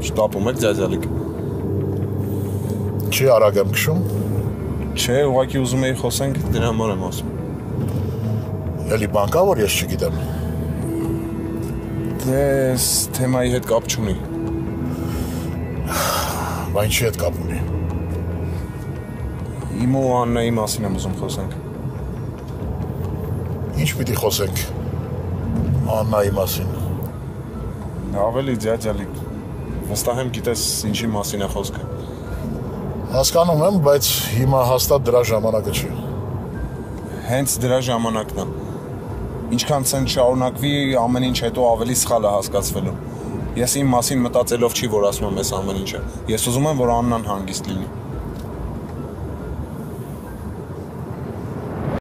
Շտապում եք ձյաձալիկ։ Չի արագ եմ քշում։ Չէ, ուղղակի ուզում էի խոսենք, դրա համար եմ ասում։ Էլի բան կա, որ ես չգիտեմ։ Դե թեմայի հետ կապ չունի։ Բա ինչի հետ կապ ունի։ Իմ ու Աննայի մասին եմ ուզում խոսենք։ Ինչ պիտի խոսենք Աննայի մասին։ Ավելի ձյաձալիկ։ Վստահ եմ գիտես ինչի մասին է խոսքը։ Հասկանում եմ, բայց հիմա հաստատ դրա ժամանակը չի։ Հենց դրա ժամանակն է։ Ինչքան ցեն շարունակվի, ամեն ինչ հետո ավելի սխալ է հասկացվելու։ Ես իմ մասին մտածելով չի, որ ասում եմ այս ամեն ինչը։ Ես ուզում եմ, որ Աննան հանգիստ լինի։